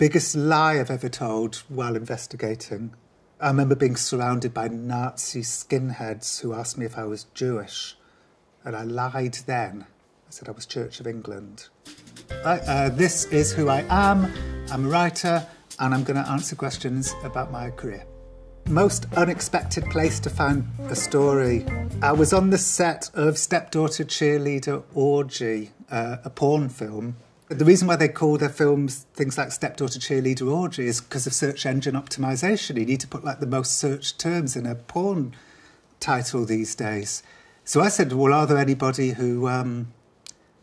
biggest lie I've ever told while investigating. I remember being surrounded by Nazi skinheads who asked me if I was Jewish, and I lied then. I said I was Church of England. Uh, this is who I am. I'm a writer, and I'm going to answer questions about my career. Most unexpected place to find a story. I was on the set of Stepdaughter Cheerleader Orgy, uh, a porn film. The reason why they call their films things like Stepdaughter Cheerleader Orgy is because of search engine optimization. You need to put like the most searched terms in a porn title these days. So I said, well, are there anybody who um,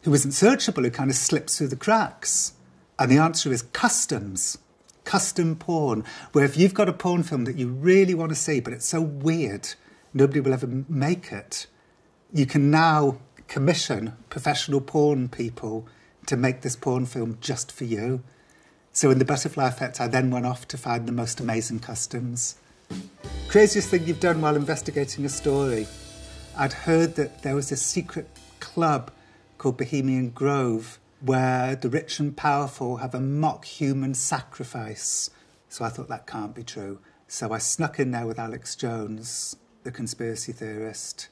who isn't searchable, who kind of slips through the cracks? And the answer is customs, custom porn, where if you've got a porn film that you really want to see, but it's so weird, nobody will ever make it, you can now commission professional porn people to make this porn film just for you. So in the butterfly effect, I then went off to find the most amazing customs. Craziest thing you've done while investigating a story. I'd heard that there was a secret club called Bohemian Grove where the rich and powerful have a mock human sacrifice. So I thought that can't be true. So I snuck in there with Alex Jones, the conspiracy theorist.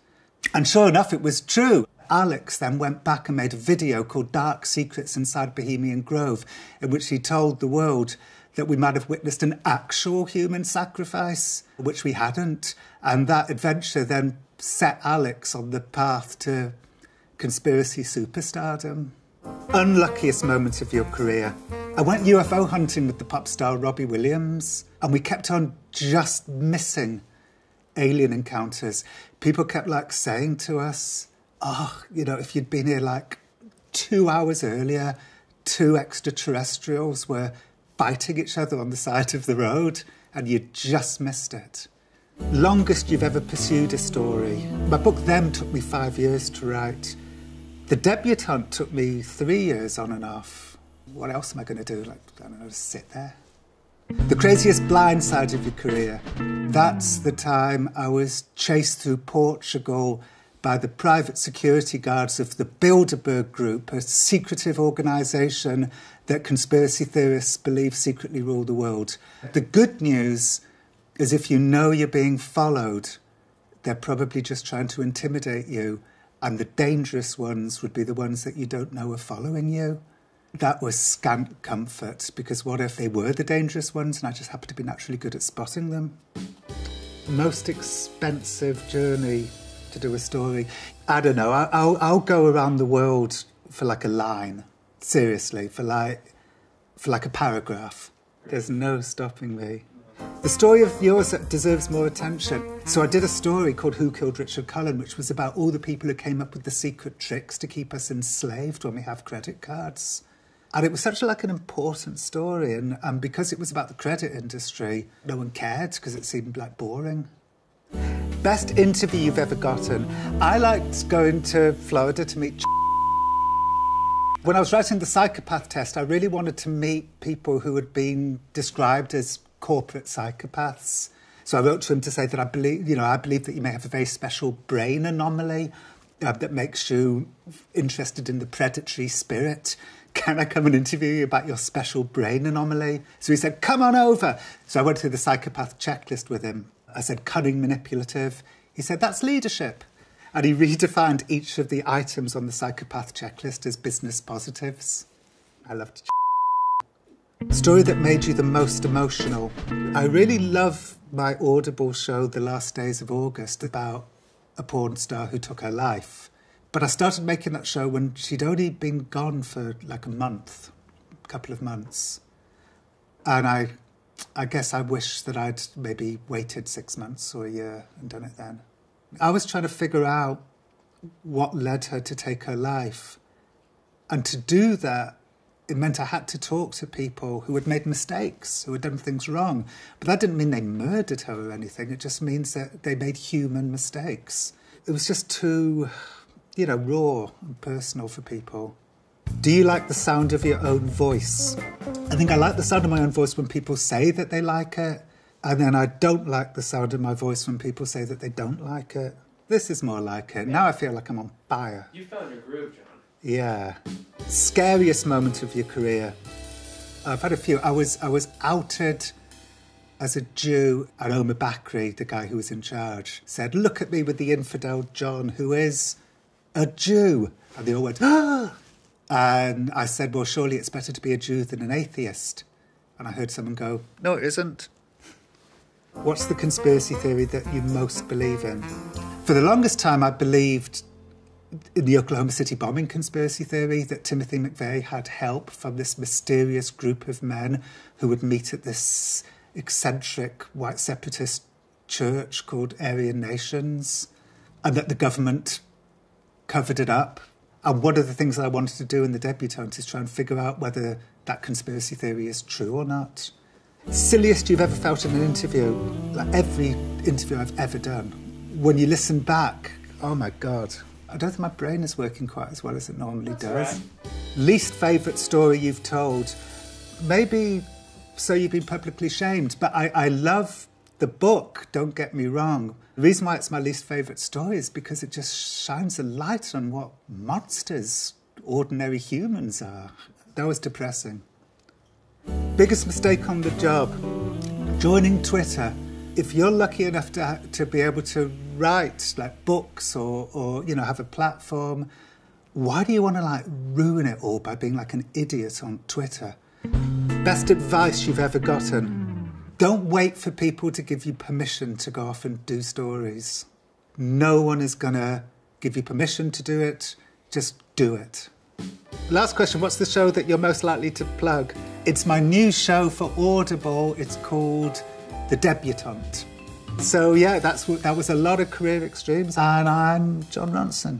And sure enough, it was true. Alex then went back and made a video called Dark Secrets Inside Bohemian Grove, in which he told the world that we might have witnessed an actual human sacrifice, which we hadn't. And that adventure then set Alex on the path to conspiracy superstardom. Unluckiest moment of your career. I went UFO hunting with the pop star Robbie Williams, and we kept on just missing alien encounters. People kept like saying to us, Oh, you know, if you'd been here like two hours earlier, two extraterrestrials were biting each other on the side of the road, and you just missed it. Longest you've ever pursued a story. My book Them took me five years to write. The debutante took me three years on and off. What else am I going to do? Like, I don't know, sit there. The craziest blind side of your career. That's the time I was chased through Portugal by the private security guards of the Bilderberg Group, a secretive organisation that conspiracy theorists believe secretly rule the world. The good news is if you know you're being followed, they're probably just trying to intimidate you and the dangerous ones would be the ones that you don't know are following you. That was scant comfort because what if they were the dangerous ones and I just happened to be naturally good at spotting them? Most expensive journey to do a story. I don't know. I'll, I'll go around the world for like a line, seriously, for like for like a paragraph. There's no stopping me. The story of yours deserves more attention. So I did a story called Who Killed Richard Cullen, which was about all the people who came up with the secret tricks to keep us enslaved when we have credit cards. And it was such like an important story, and, and because it was about the credit industry, no one cared because it seemed like boring. Best interview you've ever gotten? I liked going to Florida to meet. When I was writing the psychopath test, I really wanted to meet people who had been described as corporate psychopaths. So I wrote to him to say that I believe, you know, I believe that you may have a very special brain anomaly uh, that makes you interested in the predatory spirit. Can I come and interview you about your special brain anomaly? So he said, Come on over. So I went through the psychopath checklist with him. I said, Cunning, manipulative. He said, That's leadership. And he redefined each of the items on the psychopath checklist as business positives. I loved Story that made you the most emotional. I really love my Audible show, The Last Days of August, about a porn star who took her life. But I started making that show when she'd only been gone for like a month, a couple of months. And I, I guess I wish that I'd maybe waited six months or a year and done it then. I was trying to figure out what led her to take her life. And to do that, it meant I had to talk to people who had made mistakes, who had done things wrong. But that didn't mean they murdered her or anything. It just means that they made human mistakes. It was just too, you know, raw and personal for people. Do you like the sound of your own voice? I think I like the sound of my own voice when people say that they like it. And then I don't like the sound of my voice when people say that they don't like it. This is more like it. Now I feel like I'm on fire. You found your groove, Jon. Yeah. Scariest moment of your career? I've had a few. I was I was outed as a Jew, and Omar Bakri, the guy who was in charge, said, "Look at me with the infidel Jon, who is a Jew," and they all went, "Ah!" And I said, "Well, surely it's better to be a Jew than an atheist." And I heard someone go, "No, it isn't." What's the conspiracy theory that you most believe in? For the longest time, I believed in the Oklahoma City bombing conspiracy theory that Timothy McVeigh had help from this mysterious group of men who would meet at this eccentric white separatist church called Aryan Nations, and that the government covered it up. And one of the things that I wanted to do in the debutante is try and figure out whether that conspiracy theory is true or not. Silliest you've ever felt in an interview, like every interview I've ever done. When you listen back, oh my God, I don't think my brain is working quite as well as it normally That's does. right. Least favourite story you've told? Maybe so you've been publicly shamed, but I, I love the book, don't get me wrong. The reason why it's my least favourite story is because it just shines a light on what monsters ordinary humans are. That was depressing. Biggest mistake on the job joining Twitter. If you're lucky enough to, to be able to write like books or, or you know have a platform, why do you want to like ruin it all by being like an idiot on Twitter? Best advice you've ever gotten. Don't wait for people to give you permission to go off and do stories. No one is going to give you permission to do it. Just do it. Last question What's the show that you're most likely to plug? It's my new show for Audible. It's called The Debutante. So, yeah, that's, that was a lot of career extremes, and I'm Jon Ronson.